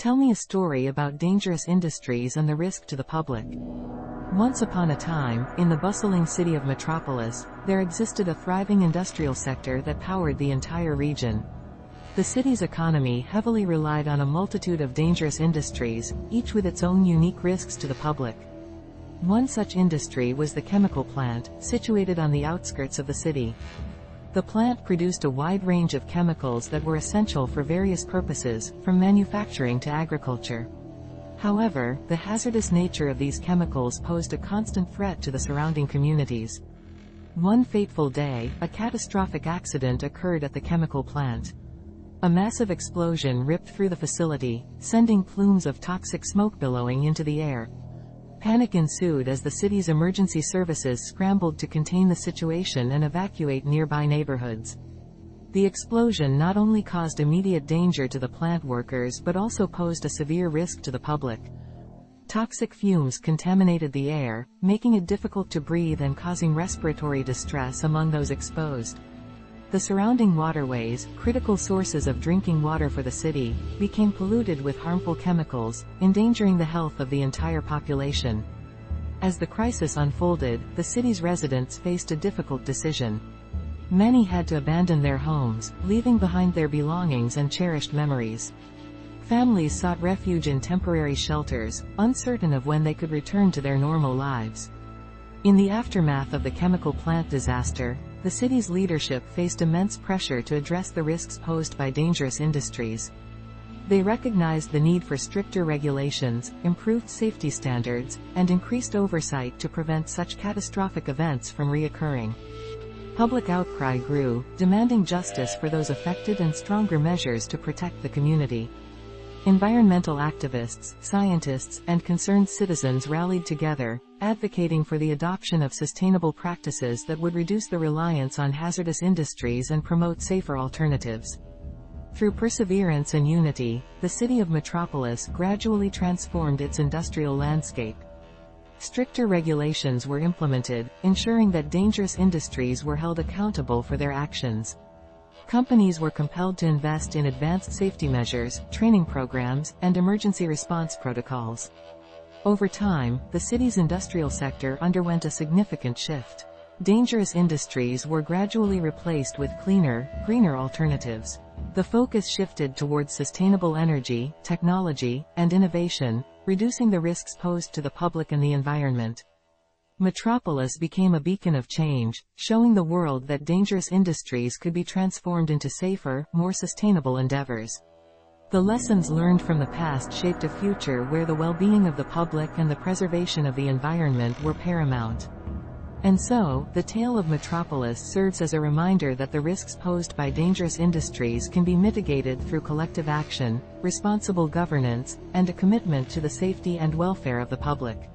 Tell me a story about dangerous industries and the risk to the public. Once upon a time, in the bustling city of Metropolis, there existed a thriving industrial sector that powered the entire region. The city's economy heavily relied on a multitude of dangerous industries, each with its own unique risks to the public. One such industry was the chemical plant, situated on the outskirts of the city. The plant produced a wide range of chemicals that were essential for various purposes, from manufacturing to agriculture. However, the hazardous nature of these chemicals posed a constant threat to the surrounding communities. One fateful day, a catastrophic accident occurred at the chemical plant. A massive explosion ripped through the facility, sending plumes of toxic smoke billowing into the air. Panic ensued as the city's emergency services scrambled to contain the situation and evacuate nearby neighborhoods. The explosion not only caused immediate danger to the plant workers but also posed a severe risk to the public. Toxic fumes contaminated the air, making it difficult to breathe and causing respiratory distress among those exposed. The surrounding waterways, critical sources of drinking water for the city, became polluted with harmful chemicals, endangering the health of the entire population. As the crisis unfolded, the city's residents faced a difficult decision. Many had to abandon their homes, leaving behind their belongings and cherished memories. Families sought refuge in temporary shelters, uncertain of when they could return to their normal lives. In the aftermath of the chemical plant disaster, the city's leadership faced immense pressure to address the risks posed by dangerous industries. They recognized the need for stricter regulations, improved safety standards, and increased oversight to prevent such catastrophic events from reoccurring. Public outcry grew, demanding justice for those affected and stronger measures to protect the community. Environmental activists, scientists, and concerned citizens rallied together, advocating for the adoption of sustainable practices that would reduce the reliance on hazardous industries and promote safer alternatives. Through perseverance and unity, the city of Metropolis gradually transformed its industrial landscape. Stricter regulations were implemented, ensuring that dangerous industries were held accountable for their actions. Companies were compelled to invest in advanced safety measures, training programs, and emergency response protocols. Over time, the city's industrial sector underwent a significant shift. Dangerous industries were gradually replaced with cleaner, greener alternatives. The focus shifted towards sustainable energy, technology, and innovation, reducing the risks posed to the public and the environment. Metropolis became a beacon of change, showing the world that dangerous industries could be transformed into safer, more sustainable endeavors. The lessons learned from the past shaped a future where the well-being of the public and the preservation of the environment were paramount. And so, the tale of Metropolis serves as a reminder that the risks posed by dangerous industries can be mitigated through collective action, responsible governance, and a commitment to the safety and welfare of the public.